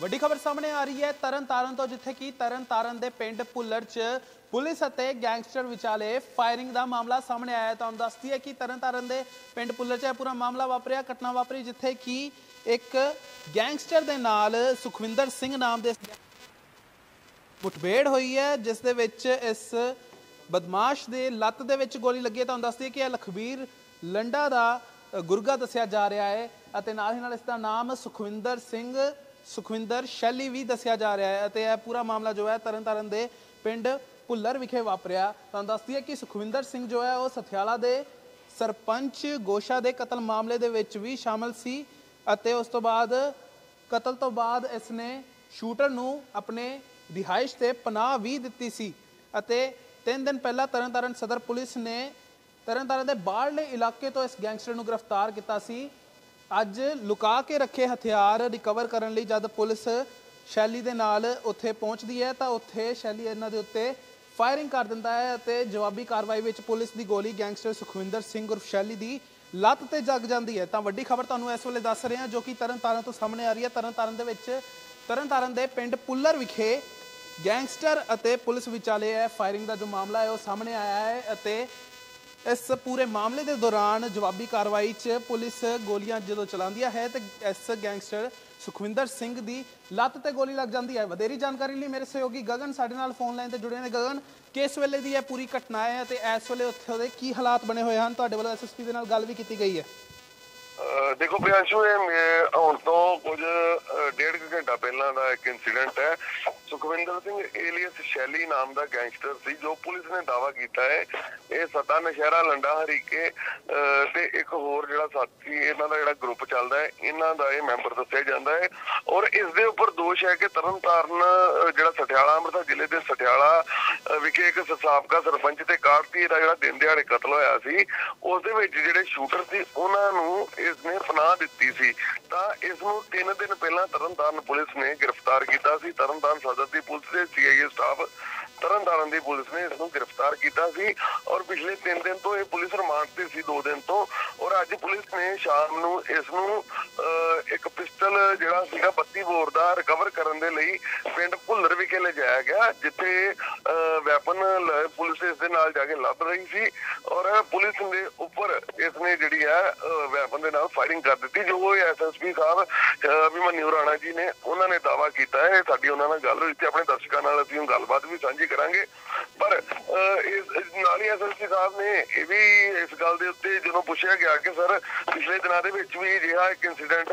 ਵੱਡੀ ਖਬਰ ਸਾਹਮਣੇ ਆ ਰਹੀ ਹੈ ਤਰਨ ਤਾਰਨ ਤੋਂ, ਜਿੱਥੇ ਕਿ ਤਰਨਤਾਰਨ ਦੇ ਪਿੰਡ ਭੁੱਲਰ 'ਚ ਪੁਲਿਸ ਅਤੇ ਗੈਂਗਸਟਰ ਵਿਚਾਲੇ ਫਾਇਰਿੰਗ ਦਾ ਮਾਮਲਾ ਸਾਹਮਣੇ ਆਇਆ ਹੈ। ਤੁਹਾਨੂੰ ਦੱਸਦੀ ਹੈ ਕਿ ਤਰਨਤਾਰਨ ਦੇ ਪਿੰਡ ਭੁੱਲਰ 'ਚ ਇਹ ਪੂਰਾ ਮਾਮਲਾ ਵਾਪਰਿਆ, ਘਟਨਾ ਵਾਪਰੀ, ਜਿੱਥੇ ਕਿ ਇੱਕ ਗੈਂਗਸਟਰ ਦੇ ਨਾਲ ਸੁਖਵਿੰਦਰ ਸਿੰਘ ਨਾਮ ਦੇ ਮੁਠਭੇੜ ਹੋਈ ਹੈ, ਜਿਸ ਦੇ ਵਿੱਚ ਇਸ ਬਦਮਾਸ਼ ਦੇ ਲੱਤ ਦੇ ਵਿੱਚ ਗੋਲੀ ਲੱਗੀ ਹੈ। ਤੁਹਾਨੂੰ ਦੱਸਦੀ ਹੈ ਕਿ ਇਹ ਲਖਬੀਰ ਲੰਡਾ ਦਾ ਗੁਰਗਾ ਦੱਸਿਆ ਜਾ ਰਿਹਾ ਹੈ ਅਤੇ ਨਾਲ ਹੀ ਨਾਲ ਇਸ ਦਾ ਨਾਮ ਸੁਖਵਿੰਦਰ ਸਿੰਘ ਸੁਖਵਿੰਦਰ, ਸ਼ੈਲੀ ਵੀ ਦੱਸਿਆ ਜਾ ਰਿਹਾ ਹੈ ਅਤੇ ਇਹ ਪੂਰਾ ਮਾਮਲਾ ਜੋ ਹੈ ਤਰਨਤਾਰਨ ਦੇ ਪਿੰਡ ਭੁੱਲਰ ਵਿਖੇ ਵਾਪਰਿਆ। ਤੁਹਾਨੂੰ ਦੱਸਦੀ ਹੈ ਕਿ ਸੁਖਵਿੰਦਰ ਸਿੰਘ ਜੋ ਹੈ, ਉਹ ਸਥਿਆਲਾ ਦੇ ਸਰਪੰਚ ਗੋਸ਼ਾ ਦੇ ਕਤਲ ਮਾਮਲੇ ਦੇ ਵਿੱਚ ਵੀ ਸ਼ਾਮਲ ਸੀ ਅਤੇ ਉਸ ਤੋਂ ਬਾਅਦ ਕਤਲ ਤੋਂ ਬਾਅਦ ਇਸ ਨੇ ਸ਼ੂਟਰ ਨੂੰ ਆਪਣੇ ਰਿਹਾਇਸ਼ ਤੇ ਪਨਾਹ ਵੀ ਦਿੱਤੀ ਸੀ ਅਤੇ 3 ਦਿਨ ਪਹਿਲਾਂ ਤਰਨਤਾਰਨ ਸਦਰ ਪੁਲਿਸ ਨੇ ਤਰਨਤਾਰਨ ਦੇ ਬਾਹਰਲੇ ਇਲਾਕੇ ਤੋਂ ਇਸ ਗੈਂਗਸਟਰ ਨੂੰ ਗ੍ਰਿਫਤਾਰ ਕੀਤਾ ਸੀ। ਅੱਜ ਲੁਕਾ ਕੇ ਰੱਖੇ ਹਥਿਆਰ ਰਿਕਵਰ ਕਰਨ ਲਈ ਜਦ ਪੁਲਿਸ ਸ਼ੈਲੀ ਦੇ ਨਾਲ ਉੱਥੇ ਪਹੁੰਚਦੀ ਹੈ ਤਾਂ ਉੱਥੇ ਸ਼ੈਲੀ ਇਹਨਾਂ ਦੇ ਉੱਤੇ ਫਾਇਰਿੰਗ ਕਰ ਦਿੰਦਾ ਹੈ ਅਤੇ ਜਵਾਬੀ ਕਾਰਵਾਈ ਵਿੱਚ ਪੁਲਿਸ ਦੀ ਗੋਲੀ ਗੈਂਗਸਟਰ ਸੁਖਵਿੰਦਰ ਸਿੰਘ ਉਰਫ ਸ਼ੈਲੀ ਦੀ ਲੱਤ ਤੇ ਜਗ ਜਾਂਦੀ ਹੈ। ਤਾਂ ਵੱਡੀ ਖਬਰ ਤੁਹਾਨੂੰ ਇਸ ਵੇਲੇ ਦੱਸ ਰਹੇ ਹਾਂ ਜੋ ਕਿ ਤਰਨਤਾਰਨ ਤੋਂ ਸਾਹਮਣੇ ਆ ਰਹੀ ਹੈ। ਤਰਨਤਾਰਨ ਦੇ ਵਿੱਚ, ਤਰਨਤਾਰਨ ਦੇ ਪਿੰਡ ਪੁੱਲਰ ਵਿਖੇ ਗੈਂਗਸਟਰ ਅਤੇ ਪੁਲਿਸ ਵਿਚਾਲੇ ਹੈ ਫਾਇਰਿੰਗ ਦਾ ਜੋ ਮਾਮਲਾ ਹੈ ਉਹ ਸਾਹਮਣੇ ਆਇਆ ਹੈ ਅਤੇ ਇਸ ਪੂਰੇ ਮਾਮਲੇ ਦੇ ਦੌਰਾਨ ਜਵਾਬੀ ਕਾਰਵਾਈ 'ਚ ਪੁਲਿਸ ਗੋਲੀਆਂ ਜਦੋਂ ਚਲਾਉਂਦੀ ਹੈ ਤੇ ਇਸ ਗੈਂਗਸਟਰ ਸੁਖਵਿੰਦਰ ਸਿੰਘ ਦੀ ਲੱਤ ਤੇ ਗੋਲੀ ਲੱਗ ਜਾਂਦੀ ਹੈ। ਵਧੇਰੀ ਜਾਣਕਾਰੀ ਲਈ ਮੇਰੇ ਸਹਿਯੋਗੀ ਗਗਨ ਸਾਡੇ ਨਾਲ ਫੋਨ ਲਾਈਨ ਤੇ ਜੁੜੇ ਨੇ। ਗਗਨ, ਕਿਸ ਵੇਲੇ ਦੀ ਇਹ ਪੂਰੀ ਘਟਨਾ ਹੈ ਤੇ ਇਸ ਵੇਲੇ ਉੱਥੇ ਦੇ ਕੀ ਹਾਲਾਤ ਬਣੇ ਹੋਏ ਹਨ? ਤੁਹਾਡੇ ਵੱਲੋਂ ਐਸਐਸਪੀ ਦੇ ਨਾਲ ਗੱਲ ਵੀ ਕੀਤੀ ਗਈ ਹੈ। ਦੇਖੋ ਪ੍ਰਿਆੰਸ਼ੂ, ਇਹ ਮੇ- ਹੁਣ ਤੋਂ ਕੁਝ ਡੇਢ ਕੁ ਘੰਟਾ ਪਹਿਲਾਂ ਦਾ ਇੱਕ ਇਨਸੀਡੈਂਟ ਹੈ। ਸੁਖਵਿੰਦਰ ਸਿੰਘ ਏਲੀਅਸ ਸ਼ੈਲੀ ਨਾਮ ਦਾ ਗੈਂਗਸਟਰ ਸੀ, ਜੋ ਪੁਲਿਸ ਨੇ ਦਾਵਾ ਕੀਤਾ ਹੈ, ਇਹ ਸਤਾ ਨਸ਼ਹਿਰਾ ਲੰਡਾ ਹਰੀਕੇ ਤੇ ਇੱਕ ਹੋਰ ਜਿਹੜਾ ਸਾਥੀ, ਇਹਨਾਂ ਦਾ ਜਿਹੜਾ ਗਰੁੱਪ ਚੱਲਦਾ ਹੈ, ਇਹਨਾਂ ਦਾ ਇਹ ਮੈਂਬਰ ਦੱਸਿਆ ਜਾਂਦਾ ਹੈ ਔਰ ਇਸ ਦੇ ਉੱਪਰ ਦੋਸ਼ ਹੈ ਕਿ ਤਰਨਤਾਰਨ ਜਿਹੜਾ ਸਟਿਆਲਾ, ਅੰਮ੍ਰਿਤਸਰ ਜ਼ਿਲ੍ਹੇ ਦੇ ਸਟਿਆਲਾ ਵਿਖੇ ਇੱਕ ਸਾਬਕਾ ਸਰਪੰਚ ਤੇ ਕਾਰਤੀ ਦਾ ਜਿਹੜਾ ਦਿਨ ਦਿਹਾੜੇ ਕਤਲ ਹੋਇਆ ਸੀ, ਉਸ ਦੇ ਵਿੱਚ ਜਿਹੜੇ ਸ਼ੂਟਰ ਸੀ, ਉਹਨਾਂ ਨੂੰ ਇਸ ਨੇ ਪਨਾਹ ਦਿੱਤੀ ਸੀ। ਤਾਂ ਇਸ ਨੂੰ 3 ਦਿਨ ਪਹਿਲਾਂ ਤਰਨਤਾਰਨ ਪੁਲਿਸ ਨੇ ਗ੍ਰਿਫਤਾਰ ਕੀਤਾ ਸੀ। ਤਰਨਤਾਰਨ ਸਦਰ ਦੀ ਪੁਲਿਸ ਦੇ ਸੀਆਈਏ ਸਟਾਫ ਤਰਨਤਾਰਨ ਦੀ ਪੁਲਿਸ ਨੇ ਇਸ ਨੂੰ ਗ੍ਰਿਫਤਾਰ ਕੀਤਾ ਸੀ ਔਰ ਪਿਛਲੇ 3 ਦਿਨ ਤੋਂ ਇਹ ਪੁਲਿਸ ਰਿਮਾਂਡ ਤੇ ਸੀ 2 ਦਿਨ ਤੋਂ। ਔਰ ਅੱਜ ਪੁਲਿਸ ਨੇ ਸ਼ਾਮ ਨੂੰ ਇਸ ਨੂੰ ਇੱਕ ਪਿਸਟਲ ਜਿਹੜਾ ਸੀਗਾ 32 ਬੋਰ ਦਾ ਰਿਕਵਰ ਕਰਨ ਦੇ ਲਈ ਪਿੰਡ ਭੁੱਲਰ ਵਿਖੇ ਲਿਜਾਇਆ ਗਿਆ, ਜਿੱਥੇ ਵੈਪਨ ਪੁਲਿਸ ਇਸ ਦੇ ਨਾਲ ਜਾ ਕੇ ਲੱਭ ਰਹੀ ਸੀ ਔਰ ਪੁਲਿਸ ਦੇ ਉੱਪਰ ਇਸ ਨੇ ਜਿਹੜੀ ਹੈ ਵੈਪਨ ਦੇ ਨਾਲ ਫਾਇਰਿੰਗ ਕਰ ਦਿੱਤੀ, ਜੋ ਐਸਐਸਪੀ ਸਾਹਿਬ ਅਭਿਮਨਿਊ ਰਾਣਾ ਜੀ ਨੇ ਉਹਨਾਂ ਨੇ ਦਾਵਾ ਕੀਤਾ ਹੈ। ਸਾਡੀ ਉਹਨਾਂ ਨਾਲ ਗੱਲ ਹੋਈ ਤੇ ਆਪਣੇ ਦਰਸ਼ਕਾਂ ਨਾਲ ਅਸੀਂ ਗੱਲਬਾਤ ਵੀ ਸਾਂਝੀ ਕਰਾਂਗੇ। ਨਾਲ ਹੀ ਐਸਐਸਪੀ ਸਾਹਿਬ ਨੇ ਇਹ ਵੀ ਇਸ ਗੱਲ ਦੇ ਉੱਤੇ ਜਦੋਂ ਪੁੱਛਿਆ ਗਿਆ ਕਿ ਸਰ ਪਿਛਲੇ ਦਿਨਾਂ ਦੇ ਵਿੱਚ ਵੀ ਅਜਿਹਾ ਇੱਕ ਇਨਸੀਡੈਂਟ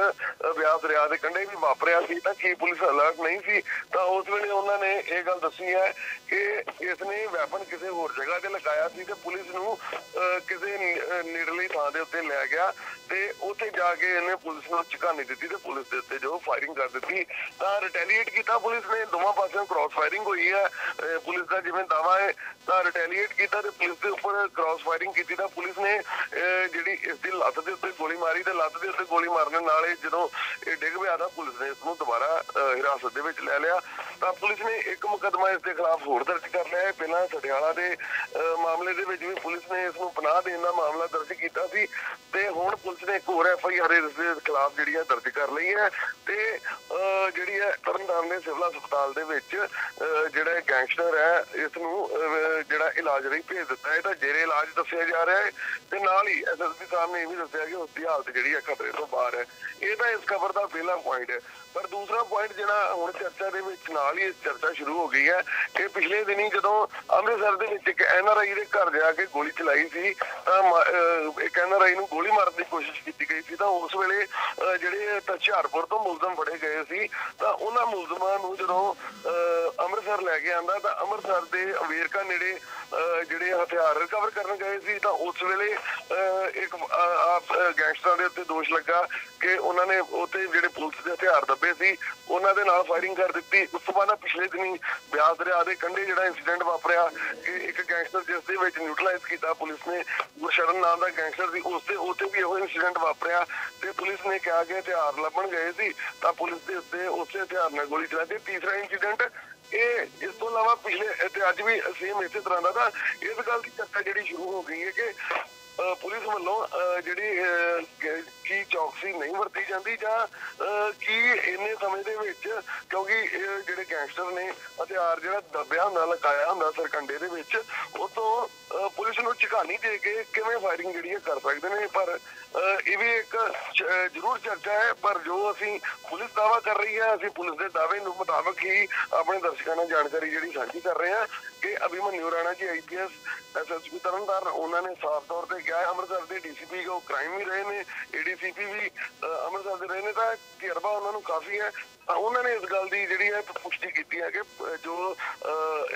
ਬਿਆਸ ਦਰਿਆ ਦੇ ਕੰਢੇ ਵੀ ਵਾਪਰਿਆ ਸੀ ਤਾਂ ਕੀ ਪੁਲਿਸ ਅਲਰਟ ਨਹੀਂ ਸੀ ਤਾਂ ਉਸ ਵੇਲੇ ਉਹਨਾਂ ਨੇ ਇਹ ਗੱਲ ਦੱਸੀ ਹੈ ਕਿ ਇਸ ਨੇ ਵੈਪਨ ਕਿਸੇ ਹੋਰ ਜਗ੍ਹਾ ਤੇ ਲਗਾਇਆ ਸੀ ਤੇ ਪੁਲਿਸ ਨੂੰ ਅਹ, ਕਿਸੇ ਨੇੜਲੀ ਥਾਂ ਦੇ ਉੱਤੇ ਲੈ ਗਿਆ ਤੇ ਉੱਥੇ ਜਾ ਕੇ ਇਹਨੇ ਪੁਲਿਸ ਨੂੰ ਝਕਾਨੀ ਦਿੱਤੀ ਤੇ ਪੁਲਿਸ ਦੇ ਉੱਤੇ ਜੋ ਫਾਇਰਿੰਗ ਕਰ ਦਿੱਤੀ ਤਾਂ ਰਿਟੈਲੀਏਟ ਕੀਤਾ ਪੁਲਿਸ ਨੇ ਦੋਵਾਂ ਪਾਸਿਓਂ ਕ੍ਰਾਸ ਫਾਇਰਿੰਗ ਹੋਈ ਹੈ ਪੁਲਿਸ ਦਾ ਜਿਵੇਂ ਦਾਵਾ ਹੈ ਰਿਟੈਲੀਏਟ ਕੀਤਾ ਤੇ ਪੁਲਿਸ ਦੇ ਉੱਪਰ ਕ੍ਰਾਸ ਫਾਇਰਿੰਗ ਕੀਤੀ ਤਾਂ ਪੁਲਿਸ ਨੇ ਅਹ, ਜਿਹੜੀ ਇਸ ਦੀ ਲੱਤ ਦੇ ਉੱਤੇ ਗੋਲੀ ਮਾਰੀ ਤੇ ਲੱਤ ਦੇ ਉੱਤੇ ਗੋਲੀ ਮਾਰਨ ਦੇ ਨਾਲ ਇਹ ਜਦੋਂ ਇਹ ਡਿੱਗ ਪਿਆ ਤਾਂ ਪੁਲਿਸ ਨੇ ਇਸ ਨੂੰ ਦੁਬਾਰਾ ਅਹ, ਹਿਰਾਸਤ ਦੇ ਵਿੱਚ ਲੈ ਲਿਆ। ਤਾਂ ਪੁਲਿਸ ਨੇ ਇੱਕ ਮੁਕੱਦਮਾ ਇਸ ਦੇ ਖਿਲਾਫ ਹੋਰ ਦਰਜ ਕਰ ਲਿਆ ਹੈ। ਪਹਿਲਾਂ ਸਟਿਆਲਾ ਦੇ ਮਾਮਲੇ ਦੇ ਵਿੱਚ ਵੀ ਪੁਲਿਸ ਨੇ ਇਸ ਨੂੰ ਪਨਾਹ ਦੇਣ ਦਾ ਮਾਮਲਾ ਦਰਜ ਕੀਤਾ ਸੀ ਤੇ ਹੁਣ ਪੁਲਿਸ ਨੇ ਇੱਕ ਹੋਰ ਐਫ ਆਈ ਆਰ ਇਸ ਦੇ ਖਿਲਾਫ ਜਿਹੜੀ ਹੈ ਦਰਜ ਕਰ ਲਈ ਹੈ ਤੇ ਜਿਹੜੀ ਹੈ ਤਰਨਤਾਰਨ ਦੇ ਸਿਵਲ ਹਸਪਤਾਲ ਦੇ ਵਿੱਚ ਜਿਹੜਾ ਗੈਂਗਸਟਰ ਹੈ, ਇਸ ਨੂੰ ਜਿਹੜਾ ਇਲਾਜ ਲਈ ਭੇਜ ਦਿੱਤਾ ਹੈ। ਤਾਂ ਜੇਰੇ ਇਲਾਜ ਦੱਸਿਆ ਜਾ ਰਿਹਾ ਹੈ ਤੇ ਨਾਲ ਹੀ ਐਸਐਸਪੀ ਸਾਹਿਬ ਨੇ ਇਹ ਵੀ ਦੱਸਿਆ ਕਿ ਉਸ ਦੀ ਹਾਲਤ ਜਿਹੜੀ ਹੈ ਖਤਰੇ ਤੋਂ ਬਾਹਰ ਹੈ। ਇਹ ਤਾਂ ਇਸ ਖਬਰ ਦਾ ਪਹਿਲਾ ਪੁਆਇੰਟ ਹੈ। ਪਰ ਦੂਸਰਾ ਪੁਆਇੰਟ ਜਿਹੜਾ ਹੁਣ ਚਰਚਾ ਦੇ ਵਿੱਚ ਨਾਲ ਹੀ ਚਰਚਾ ਸ਼ੁਰੂ ਹੋ ਗਈ ਹੈ ਕਿ ਪਿਛਲੇ ਦਿਨੀ ਜਦੋਂ ਅੰਮ੍ਰਿਤਸਰ ਦੇ ਵਿੱਚ ਇੱਕ ਐਨਆਰਆਈ ਦੇ ਘਰ ਜਾ ਕੇ ਗੋਲੀ ਚਲਾਈ ਸੀ, ਤਾਂ ਮ- ਅਹ ਇੱਕ ਐਨਆਰਆਈ ਨੂੰ ਗੋਲੀ ਮਾਰਨ ਦੀ ਕੋਸ਼ਿਸ਼ ਕੀਤੀ ਗਈ ਸੀ, ਤਾਂ ਉਸ ਵੇਲੇ, ਅਹ ਜਿਹੜੇ ਤਾਂ ਹੁਸ਼ਿਆਰਪੁਰ ਤੋਂ ਮੁਲਜ਼ਮ ਫੜੇ ਗਏ ਸੀ, ਤਾਂ ਉਹਨਾਂ ਮੁਲਜ਼ਮਾਂ ਨੂੰ ਜਦੋਂ, ਅਹ ਅੰਮ੍ਰਿਤਸਰ ਲੈ ਕੇ ਆਂਦਾ, ਤਾਂ ਅੰਮ੍ਰਿਤਸਰ ਦੇ ਅਵੇਰਕਾ ਨੇੜੇ ਜਿਹੜੇ ਹਥਿਆਰ ਰਿਕਵਰ ਕਰਨ ਗਏ ਸੀ, ਤਾਂ ਉਸ ਵੇਲੇ ਇੱਕ ਆਪ ਗੈਂਗਸਟਰਾਂ ਦੇ ਉੱਤੇ ਦੋਸ਼ ਲੱਗਾ ਕਿ ਉਹਨਾਂ ਨੇ ਉੱਤੇ ਜਿਹੜੇ ਪੁਲਿਸ ਦੇ ਹਥਿਆਰ ਦੱਬੇ ਸੀ, ਉਹਨਾਂ ਦੇ ਨਾਲ ਫਾਇਰਿੰਗ ਕਰ ਦਿੱਤੀ। ਉਸ ਤੋਂ ਬਾਅਦ ਪਿਛਲੇ ਦਿਨੀ ਬਿਆਸ ਦਰਿਆ ਦੇ ਕੰਢੇ ਜਿਹੜਾ ਇਨਸੀਡੈਂਟ ਵਾਪਰਿਆ, ਕਿ ਇੱਕ ਗੈਂਗਸਟਰ ਜਿਸ ਦੇ ਵਿੱਚ ਨਿਊਟਰਲਾਈਜ਼ ਕੀਤਾ ਪੁਲਿਸ ਨੇ, ਗੁਰਸ਼ਰਨ ਨਾਮ ਦਾ ਗੈਂਗਸਟਰ ਸੀ, ਉਸ ਦੇ ਉੱਤੇ ਵੀ ਇਹੋ ਇਨਸੀਡੈਂਟ ਵਾਪਰਿਆ ਤੇ ਪੁਲਿਸ ਨੇ ਕਿਹਾ ਕਿ ਹਥਿਆਰ ਲੱਭਣ ਗਏ ਸੀ, ਤਾਂ ਪੁਲਿਸ ਦੇ ਉੱਤੇ ਉਸੇ ਹਥਿਆਰ ਨਾਲ ਗੋਲੀ ਚਲਾ ਦਿੱਤੀ। ਤੀਸਰਾ ਇਨਸੀਡੈਂਟ ਇਹ ਇਸ ਤੋਂ ਇਲਾਵਾ ਪਿਛਲੇ, ਤੇ ਅੱਜ ਵੀ ਸੇਮ ਇਸੇ ਤਰ੍ਹਾਂ ਦਾ ਤਾਂ ਇਸ ਗੱਲ ਦੀ ਚਰਚਾ ਜਿਹੜੀ ਸ਼ੁਰੂ ਹੋ ਗਈ ਹੈ ਕਿ ਪੁਲਿਸ ਵੱਲੋਂ ਅਹ, ਜਿਹੜੀ ਅਹ, ਕੀ ਚੌਕਸੀ ਨਹੀਂ ਵਰਤੀ ਜਾਂਦੀ ਜਾਂ ਕੀ ਇੰਨੇ ਸਮੇਂ ਦੇ ਵਿੱਚ ਕਿਉਂਕਿ ਇਹ ਜਿਹੜੇ ਗੈਂਗਸਟਰ ਨੇ ਹਥਿਆਰ ਜਿਹੜਾ ਦੱਬਿਆ ਹੁੰਦਾ ਲਗਾਇਆ ਹੁੰਦਾ ਸਰਕੰਡੇ ਦੇ ਵਿੱਚ ਉਹ ਤੋਂ ਪੁਲਿਸ ਨੂੰ ਝਕਾਨੀ ਦੇ ਕੇ ਕਿਵੇਂ ਫਾਇਰਿੰਗ ਜਿਹੜੀ ਹੈ ਕਰ ਸਕਦੇ ਨੇ? ਪਰ ਅਹ, ਇਹ ਵੀ ਇੱਕ ਜ਼ਰੂਰ ਚਰਚਾ ਹੈ ਪਰ ਜੋ ਅਸੀਂ ਪੁਲਿਸ ਦਾਵਾ ਕਰ ਰਹੀ ਹੈ ਅਸੀਂ ਪੁਲਿਸ ਦੇ ਦਾਅਵੇ ਨੂੰ ਮੁਤਾਬਕ ਹੀ ਆਪਣੇ ਦਰਸ਼ਕਾਂ ਨਾਲ ਜਾਣਕਾਰੀ ਜਿਹੜੀ ਸਾਂਝੀ ਕਰ ਰਹੇ ਹਾਂ। ਕਿ ਅਭਿਮਨਿਊ ਰਾਣਾ ਜੀ ਆਈਪੀਐਸ ਐਸਐਸਪੀ ਤਰਨਤਾਰਨ ਉਹਨਾਂ ਨੇ ਸਾਫ਼ ਤੌਰ ਤੇ ਕਿਹਾ ਹੈ ਅੰਮ੍ਰਿਤਸਰ ਦੇ ਡੀਸੀਪੀ ਉਹ ਕ੍ਰਾਈਮ ਵੀ ਰਹੇ ਨੇ ਏਡੀਸੀਪੀ ਵੀ ਅੰਮ੍ਰਿਤਸਰ ਦੇ ਰਹੇ ਨੇ ਤਾਂ ਤਜਰਬਾ ਉਹਨਾਂ ਨੂੰ ਕਾਫੀ ਹੈ। ਉਹਨਾਂ ਨੇ ਇਸ ਗੱਲ ਦੀ ਜਿਹੜੀ ਹੈ ਪੁਸ਼ਟੀ ਕੀਤੀ ਹੈ ਕਿ ਜੋ ਅਹ,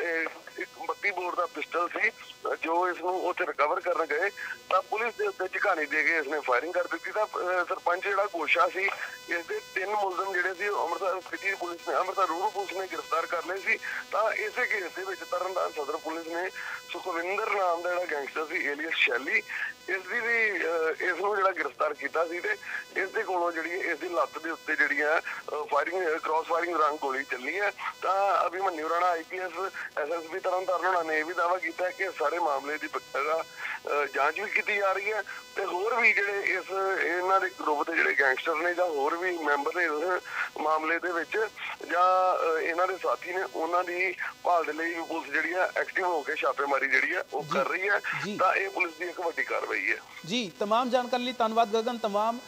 ਇੱਕ 32 ਬੋਰ ਦਾ ਪਿਸਟਲ ਸੀ ਜੋ ਇਸ ਨੂੰ ਉੱਥੇ ਰਿਕਵਰ ਕਰਨ ਗਏ ਤਾਂ ਪੁਲਿਸ ਦੇ ਉੱਤੇ ਝਕਾਨੀ ਦੇ ਕੇ ਇਸਨੇ ਫਾਇਰਿੰਗ ਕਰ ਦਿੱਤੀ। ਤਾਂ ਸਰਪੰਚ ਜਿਹੜਾ ਗੋਸ਼ਾ ਸੀ ਇਸ ਦੇ ਤਿੰਨ ਮੁਲਜ਼ਮ ਜਿਹੜੇ ਸੀ ਉਹ ਅੰਮ੍ਰਿਤਸਰ ਸਿਟੀ ਪੁਲਿਸ ਨੇ ਅੰਮ੍ਰਿਤਸਰ ਰੂਰਲ ਪੁਲਿਸ ਨੇ ਗ੍ਰਿਫਤਾਰ ਕਰ ਲਏ ਸੀ। ਤਾਂ ਇਸੇ ਕੇਸ ਦੇ ਵਿੱਚ ਤਰਨ ਤਰਨਤਾਰਨ ਸਦਰ ਪੁਲਿਸ ਨੇ ਸੁਖਵਿੰਦਰ ਨਾਮ ਦਾ ਜਿਹੜਾ ਗੈਂਗਸਟਰ ਸੀ ਏਲੀਅਸ ਸ਼ੈਲੀ ਇਸ ਦੀ ਵੀ ਇਸ ਨੂੰ ਜਿਹੜਾ ਗ੍ਰਿਫਤਾਰ ਕੀਤਾ ਸੀ ਤੇ ਇਸ ਦੇ ਕੋਲੋਂ ਜਿਹੜੀ ਇਸ ਦੀ ਲੱਤ ਦੇ ਉੱਤੇ ਜਿਹੜੀ ਹੈ ਫਾਇਰਿੰਗ ਕ੍ਰਾਸ ਫਾਇਰਿੰਗ ਦੌਰਾਨ ਗੋਲੀ ਚੱਲੀ ਹੈ ਤਾਂ ਅਭਿਮਨਿਊ ਰਾਣਾ ਆਈਪੀਐਸ ਐਸਐਸਪੀ ਤਰਨਤਾਰਨ ਉਹਨਾਂ ਨੇ ਇਹ ਵੀ ਦਾਅਵਾ ਕੀਤਾ ਕਿ ਸਾਰੇ ਮਾਮਲੇ ਦੀ ਜਾਂਚ ਵੀ ਕੀਤੀ ਜਾ ਰਹੀ ਹੈ ਤੇ ਹੋਰ ਵੀ ਜਿਹੜੇ ਇਸ ਇਹਨਾਂ ਦੇ ਗਰੁੱਪ ਦੇ ਜਿਹੜੇ ਗੈਂਗਸਟਰ ਨੇ ਜਾਂ ਹੋਰ ਵੀ ਮੈਂਬਰ ਨੇ ਇਸ ਮਾਮਲੇ ਦੇ ਵਿੱਚ ਜਾਂ ਇਹਨਾਂ ਦੇ ਸਾਥੀ ਨੇ ਉਹਨਾਂ ਦੀ ਭਾਲ ਦੇ ਲਈ ਪੁਲਿਸ ਜਿਹੜੀ ਹੈ ਐਕਟਿਵ ਹੋ ਕੇ ਛਾਪੇਮਾਰੀ ਜਿਹੜੀ ਹੈ ਉਹ ਕਰ ਰਹੀ ਹੈ। ਤਾਂ ਇਹ ਪੁਲਿਸ ਦੀ ਇੱਕ ਵੱਡੀ ਕਾਰਵਾਈ ਰਹੀ ਹੈ। ਜੀ, ਤਮਾਮ ਜਾਣਕਾਰੀ ਲਈ ਧੰਨਵਾਦ ਗਗਨ, ਤਮਾਮ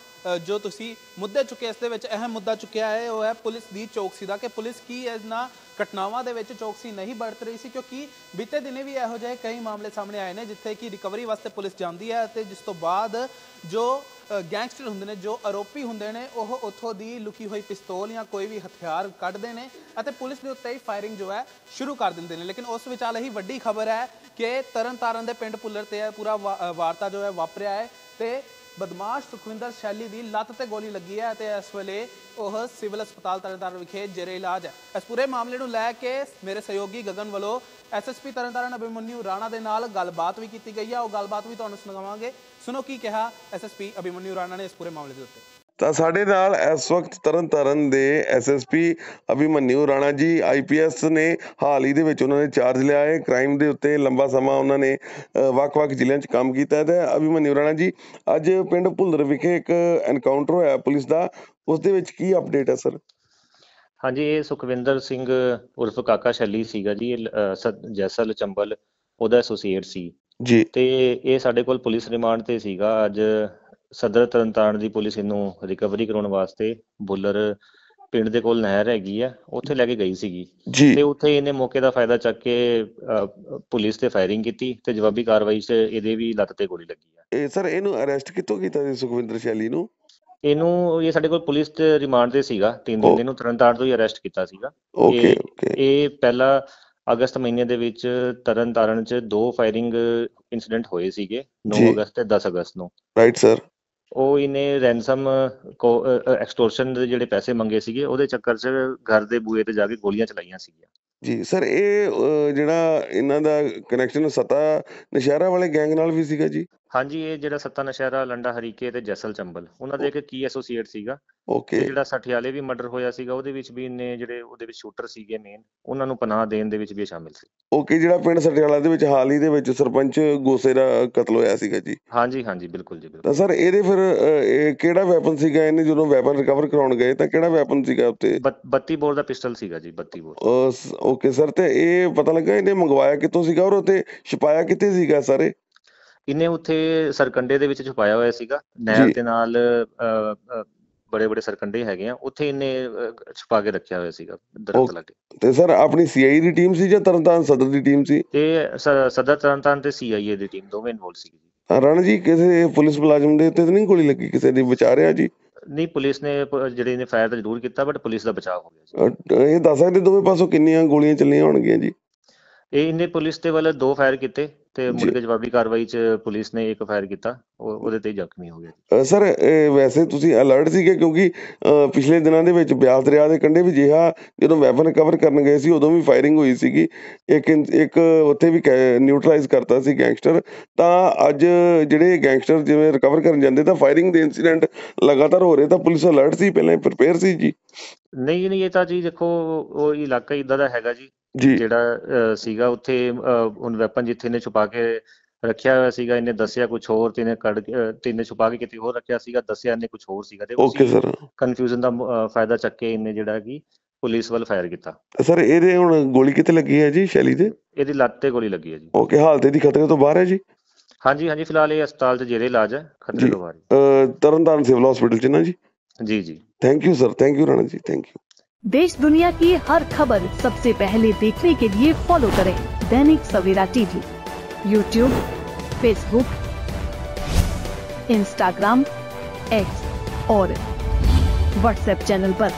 ਜੋ ਤੁਸੀਂ ਮੁੱਦੇ ਚੁੱਕੇ ਇਸ ਦੇ ਵਿੱਚ ਅਹਿਮ ਮੁੱਦਾ ਚੁੱਕਿਆ ਹੈ, ਉਹ ਹੈ ਪੁਲਿਸ ਦੀ ਚੌਕਸੀ ਦਾ ਕਿ ਪੁਲਿਸ ਕੀ ਇਹਨਾਂ ਘਟਨਾਵਾਂ ਦੇ ਵਿੱਚ ਚੌਕਸੀ ਨਹੀਂ ਵਰਤ ਰਹੀ ਸੀ, ਕਿਉਂਕਿ ਬੀਤੇ ਦਿਨੇ ਵੀ ਇਹੋ ਜਿਹੇ ਕਈ ਮਾਮਲੇ ਸਾਹਮਣੇ ਆਏ ਨੇ, ਜਿੱਥੇ ਕਿ ਰਿਕਵਰੀ ਵਾਸਤੇ ਪੁਲਿਸ ਜਾਂਦੀ ਹੈ ਅਤੇ ਜਿਸ ਤੋਂ ਬਾਅਦ ਜੋ ਗੈਂਗਸਟਰ ਹੁੰਦੇ ਨੇ, ਜੋ ਆਰੋਪੀ ਹੁੰਦੇ ਨੇ, ਉਹ ਉੱਥੋਂ ਦੀ ਲੁਕੀ ਹੋਈ ਪਿਸਤੌਲ ਜਾਂ ਕੋਈ ਵੀ ਹਥਿਆਰ ਕੱਢਦੇ ਨੇ ਅਤੇ ਪੁਲਿਸ ਦੇ ਉੱਤੇ ਹੀ ਫਾਇਰਿੰਗ ਜੋ ਹੈ ਸ਼ੁਰੂ ਕਰ ਦਿੰਦੇ ਨੇ। ਲੇਕਿਨ ਉਸ ਵਿਚਾਲੇ ਹੀ ਵੱਡੀ ਖਬਰ ਹੈ ਕਿ ਤਰਨਤਾਰਨ ਦੇ ਪਿੰਡ ਪੁੱਲਰ ਤੇ ਇਹ ਪੂਰਾ ਵਾ- ਵਾਰਤਾ ਜੋ ਹੈ ਵਾਪਰਿਆ ਹੈ ਤੇ ਬਦਮਾਸ਼ ਸੁਖਵਿੰਦਰ ਸ਼ੈਲੀ ਦੀ ਲੱਤ ਤੇ ਗੋਲੀ ਲੱਗੀ ਹੈ ਤੇ ਇਸ ਵੇਲੇ ਉਹ ਸਿਵਲ ਹਸਪਤਾਲ ਤਰਨਤਾਰਨ ਵਿਖੇ ਜੇਰੇ ਇਲਾਜ ਹੈ। ਇਸ ਪੂਰੇ ਮਾਮਲੇ ਨੂੰ ਲੈ ਕੇ ਮੇਰੇ ਸਹਿਯੋਗੀ ਗਗਨ ਵੱਲੋਂ ਐਸਐਸਪੀ ਤਰਨਤਾਰਨ ਅਭਿਮਨਿਊ ਰਾਣਾ ਦੇ ਨਾਲ ਗੱਲਬਾਤ ਵੀ ਕੀਤੀ ਗਈ ਹੈ। ਉਹ ਗੱਲਬਾਤ ਵੀ ਤੁਹਾਨੂੰ ਸੁਣਾਵਾਂਗੇ। ਸੁਣੋ ਕੀ ਕਿਹਾ ਐਸਐਸਪੀ ਅਭਿਮਨਿਊ ਰਾਣਾ ਨੇ ਇਸ ਪੂਰੇ ਮਾਮਲੇ ਦੇ ਉੱਤੇ। ਤਾਂ ਸਾਡੇ ਨਾਲ ਇਸ ਵਕਤ ਤਰਨਤਾਰਨ ਦੇ ਐਸਐਸਪੀ ਅਭਿਮਨਿਊ ਰਾਣਾ ਜੀ ਆਈਪੀਐਸ ਨੇ ਹਾਲ ਹੀ ਦੇ ਵਿੱਚ ਉਹਨਾਂ ਨੇ ਚਾਰਜ ਲਿਆ ਹੈ। ਕ੍ਰਾਈਮ ਦੇ ਉੱਤੇ ਲੰਬਾ ਸਮਾਂ ਉਹਨਾਂ ਨੇ ਵੱਖ-ਵੱਖ ਜ਼ਿਲ੍ਹਿਆਂ 'ਚ ਕੰਮ ਕੀਤਾ ਹੈ। ਤੇ ਅਭਿਮਨਿਊ ਰਾਣਾ ਜੀ ਅੱਜ ਪਿੰਡ ਭੁੱਲਰ ਵਿਖੇ ਇੱਕ ਐਨਕਾਊਂਟਰ ਹੋਇਆ ਪੁਲਿਸ ਦਾ। ਉਸ ਦੇ ਵਿੱਚ ਕੀ ਅਪਡੇਟ ਹੈ ਸਰ ਹਾਂਜੀ ਇਹ ਸੁਖਵਿੰਦਰ ਸਿੰਘ ਉਰਫ ਕਾਕਾ ਛੱਲੀ ਸੀਗਾ ਜੀ। ਇਹ ਜੈਸਲ ਚੰਬਲ ਉਹਦਾ ਐਸੋਸੀਏਟ ਸੀ। ਜੀ। ਤੇ ਇਹ ਸਾਡੇ ਕੋਲ ਪੁਲਿਸ ਰਿਮਾਂਡ ਤੇ ਸੀਗਾ। ਅੱਜ ਸਦਰ ਤਰਨਤਾਰਨ ਦੀ ਪੁਲਿਸ ਇਹਨੂੰ ਰਿਕਵਰੀ ਕਰਾਉਣ ਵਾਸਤੇ ਬੁੱਲਰ ਪਿੰਡ ਦੇ ਕੋਲ ਨਹਿਰ ਹੈਗੀ ਆ ਉੱਥੇ ਲੈ ਕੇ ਗਈ ਸੀਗੀ। ਤੇ ਉੱਥੇ ਇਹਨੇ ਮੌਕੇ ਦਾ ਫਾਇਦਾ ਚੱਕ ਕੇ ਪੁਲਿਸ ਤੇ ਫਾਇਰਿੰਗ ਕੀਤੀ ਤੇ ਜਵਾਬੀ ਕਾਰਵਾਈ 'ਚ ਇਹਦੇ ਵੀ ਲੱਤ ਤੇ ਗੋਲੀ ਲੱਗੀ ਆ। ਇਹ ਸਰ ਇਹਨੂੰ ਅਰੈਸਟ ਕਿੱਥੋਂ ਕੀਤਾ ਸੀ ਸੁਖਵਿੰਦਰ ਸ਼ੈਲੀ ਨੂੰ? ਇਹਨੂੰ ਇਹ ਸਾਡੇ ਕੋਲ ਪੁਲਿਸ ਤੇ ਰਿਮਾਂਡ ਤੇ ਸੀਗਾ ਤਿੰਨ ਦਿਨ ਇਹਨੂੰ ਤਰਨਤਾਰਨ ਤੋਂ ਹੀ ਅਰੈਸਟ ਕੀਤਾ ਸੀਗਾ। Okay okay. ਇਹ ਪਹਿਲਾ ਅਗਸਤ ਮਹੀਨੇ ਦੇ ਵਿੱਚ ਤਰਨਤਾਰਨ 'ਚ ਦੋ ਫਾਇਰਿੰਗ ਇਨਸੀਡੈਂਟ ਹੋਏ ਸੀਗੇ 9 ਜੀ। ਅਗਸਤ ਤੇ 10 ਅਗਸਤ ਨੂੰ। ਰਾਈਟ ਸਰ ਉਹ ਇਹਨੇ ਰੈਂਸਮ ਐਕਸਟੋਰਸ਼ਨ ਦੇ ਜਿਹੜੇ ਪੈਸੇ ਮੰਗੇ ਸੀਗੇ ਉਹਦੇ ਚੱਕਰ 'ਚ ਘਰ ਦੇ ਬੂਹੇ ਤੇ ਜਾ ਕੇ ਗੋਲੀਆਂ ਚਲਾਈਆਂ ਸੀਗੀਆਂ। ਜੀ ਸਰ ਇਹ ਜਿਹੜਾ ਇਹਨਾਂ ਦਾ ਕਨੈਕਸ਼ਨ ਸਤਾ ਨਸ਼ਹਿਰਾ ਵਾਲੇ ਗੈਂਗ ਨਾਲ ਵੀ ਸੀਗਾ ਜੀ? ਹਾਂਜੀ ਇਹ ਜਿਹੜਾ ਸੱਤਾ ਨਸ਼ਹਿਰਾ ਲੰਡਾ ਹਰੀਕੇ ਤੇ ਜੈਸਲ ਚੰਬਲ ਉਹਨਾਂ ਦੇ ਇੱਕ ਕੀ ਐਸੋਸੀਏਟ ਸੀਗਾ। ਓਕੇ ਜਿਹੜਾ ਸਠਿਆਲੇ ਵੀ ਮਰਡਰ ਹੋਇਆ ਸੀਗਾ ਉਹਦੇ ਵਿੱਚ ਵੀ ਇਹਨੇ ਜਿਹੜੇ ਉਹਦੇ ਵਿੱਚ ਸ਼ੂਟਰ ਸੀਗੇ ਮੇਨ ਉਹਨਾਂ ਨੂੰ ਪਨਾਹ ਦੇਣ ਦੇ ਵਿੱਚ ਵੀ ਸ਼ਾਮਿਲ ਸੀ। ਓਕੇ ਜਿਹੜਾ ਪਿੰਡ ਸਟਿਆਲਾ ਦੇ ਵਿੱਚ ਹਾਲ ਹੀ ਦੇ ਵਿੱਚ ਸਰਪੰਚ ਗੋਸੇ ਦਾ ਕਤਲ ਹੋਇਆ ਸੀਗਾ ਜੀ। ਹਾਂਜੀ ਹਾਂਜੀ ਬਿਲਕੁਲ ਜੀ ਬਿਲਕੁਲ। ਤਾਂ ਸਰ ਇਹਦੇ ਫਿਰ ਕਿਹੜਾ ਵੈਪਨ ਸੀਗਾ ਇਹਨੇ ਜਦੋਂ ਵੈਪਨ ਰਿਕਵਰ ਕਰਾਉਣ ਗਏ ਤਾਂ ਕਿਹੜਾ ਵੈਪਨ ਸੀਗਾ ਉੱਤੇ? ਬੱਤ- 32 ਬੋਰ ਦਾ ਪਿਸਟਲ ਸੀਗਾ ਜੀ 32 ਬੋਰ। ਓਕੇ ਸਰ ਤੇ ਇਹ ਪਤਾ ਲੱਗਾ ਇਹਨੇ ਮੰਗਵਾਇਆ ਕਿੱਥੋਂ ਸੀਗਾ ਔਰ ਉੱਤੇ ਛਪਾਇਆ ਕਿੱਥੇ ਸੀਗਾ ਸਾਰੇ ਇਹਨੇ ਉੱਥੇ ਸਰਕੰਡੇ ਦੇ ਵਿੱਚ ਛੁਪਾਇਆ ਹੋਇਆ ਸੀਗਾ। ਨਹਿਰ। ਦੇ ਨਾਲ ਬੜੇ ਬੜੇ ਸਰਕੰਡੇ ਹੈਗੇ ਆ ਉੱਥੇ ਇਹਨੇ ਛੁਪਾ ਕੇ ਰੱਖਿਆ ਹੋਇਆ ਸੀਗਾ ਦਰਖਤ ਲਾਗੇ ਤੇ ਸਰ ਆਪਣੀ ਸੀਆਈ ਦੀ ਟੀਮ ਸੀ ਜਾਂ ਤਰਨਤਾਰਨ ਸਦਰ ਦੀ ਟੀਮ ਸੀ? ਇਹ ਸ- ਸਦਰ ਤਰਨਤਾਰਨ ਤੇ ਸੀਆਈਏ ਦੀ ਟੀਮ ਦੋਵੇਂ ਇਨਵੋਲ ਤਾਂ ਰਣ ਜੀ ਕਿਸੇ ਪੁਲਿਸ ਮੁਲਾਜ਼ਮ ਦੇ ਉੱਤੇ ਤਾਂ ਨਹੀਂ ਗੋਲੀ ਲੱਗੀ? ਕਿਸੇ ਦੀ ਬਚਾ ਰਿਹਾ ਜੀ? ਨਹੀਂ ਪੁਲਿਸ ਨੇ ਜਿਹੜੇ ਨੇ ਫਾਇਰ ਤਾਂ ਜ਼ਰੂਰ ਕੀਤਾ ਬਟ ਪੁਲਿਸ ਦਾ ਬਚਾਅ ਹੋ ਗਿਆ ਜੀ। ਇਹ ਦੱਸ ਸਕਦੇ ਦੋਵੇਂ ਪਾਸੋਂ ਕਿੰਨੀਆਂ ਗੋਲੀਆਂ ਚੱਲੀਆਂ ਹੋਣਗੀਆਂ ਜੀ? ਇਹ ਇਹਨੇ ਪੁਲਿਸ ਦੇ ਵੱਲ ਦੋ ਫਾਇਰ ਕੀਤੇ। ਤੇ ਮੁੜ। ਕੇ ਜਵਾਬੀ ਕਾਰਵਾਈ 'ਚ ਪੁਲਿਸ ਨੇ ਇੱਕ ਫਾਇਰ ਕੀਤਾ ਉਹ- ਉਹਦੇ ਤੇ ਜ਼ਖਮੀ ਹੋ ਗਿਆ ਸਰ ਇਹ ਵੈਸੇ ਤੁਸੀਂ ਅਲਰਟ ਸੀਗੇ ਕਿਉਂਕਿ ਪਿਛਲੇ ਦਿਨਾਂ ਦੇ ਵਿੱਚ ਬਿਆਸ ਦਰਿਆ ਦੇ ਕੰਢੇ ਵੀ ਜਿਹਾ ਜਦੋਂ ਵੈਪਨ ਕਵਰ ਕਰਨ ਗਏ ਸੀ ਉਦੋਂ ਵੀ ਫਾਇਰਿੰਗ ਹੋਈ ਸੀਗੀ। ਇੱਕ ਇੱਕ ਉੱਥੇ ਵੀ ਨਿਊਟਰਲਾਈਜ਼ ਕਰਤਾ ਸੀ ਗੈਂਗਸਟਰ ਤਾਂ ਅੱਜ ਜਿਹੜੇ ਗੈਂਗਸਟਰ ਜਿਵੇਂ ਰਿਕਵਰ ਕਰਨ ਜਾਂਦੇ ਤਾਂ ਫਾਇਰਿੰਗ ਦੇ ਇਨਸੀਡੈਂਟ ਲਗਾਤਾਰ ਹੋ ਰਹੇ ਤਾਂ ਪੁਲਿਸ ਅਲਰਟ ਸੀ ਪਹਿਲਾਂ ਪ੍ਰਿਪੇਅਰ ਸੀ ਜੀ? ਨਹੀਂ ਨਹੀਂ ਇਹ ਤਾਂ ਜੀ ਦੇਖੋ ਉਹ ਇਲਾਕਾ ਇਦਾਂ ਦਾ ਹੈਗਾ ਜੀ ਜਿਹੜਾ ਸੀਗਾ ਉੱਥੇ ਹੁਣ ਵੈਪਨ ਜਿੱਥੇ ਨੇ ਛੁਪਾ ਕੇ ਰੱਖਿਆ ਹੋਇਆ ਸੀਗਾ ਇਹਨੇ ਦੱਸਿਆ ਕੁਝ ਹੋਰ ਤੇ ਇਹਨੇ ਕੱਢ ਕੇ ਅਹ, ਤੇ ਇਹਨੇ ਛੁਪਾ ਕੇ ਕਿਤੇ ਹੋਰ ਰੱਖਿਆ ਸੀਗਾ ਦੱਸਿਆ ਇਹਨੇ ਕੁਝ ਹੋਰ ਸੀਗਾ ਤੇ ਓਕੇ ਸਰ ਕਨਫਿਊਜ਼ਨ ਦਾ ਅਹ, ਫਾਇਦਾ ਚੱਕ ਕੇ ਇਹਨੇ ਜਿਹੜਾ ਕਿ ਪੁਲਿਸ ਵੱਲ ਫਾਇਰ ਕੀਤਾ ਸਰ ਇਹਦੇ ਹੁਣ ਗੋਲੀ ਕਿੱਥੇ ਲੱਗੀ ਹੈ ਜੀ ਸ਼ੈਲੀ ਦੇ ਇਹਦੀ ਲੱਤ ਤੇ ਗੋਲੀ ਲੱਗੀ ਹੈ ਜੀ ਓਕੇ ਹਾਲਤ ਇਹਦੀ ਖਤਰੇ ਤੋਂ ਬਾਹਰ ਹੈ ਜੀ ਹਾਂਜੀ ਹਾਂਜੀ ਫਿਲਹਾਲ ਇਹ ਹਸਪਤਾਲ 'ਚ ਜੇਰੇ ਇਲਾਜ ਹੈ ਖਤਰੇ ਜੀ। ਤੋਂ ਬਾਹਰ ਅਹ, ਤਰਨਤਾਰਨ ਸਿਵਲ ਹਸਪੀਟਲ ਚ ਨਾ ਜੀ ਹੈ। ਜੀ ਜੀ thank you sir thank you Rana ji thank you देश दुनिया की हर खबर सबसे पहले देखने के लिए फॉलो करें Dainik Savera TV YouTube Facebook Instagram x और व्हाट्सएप चैनल पर।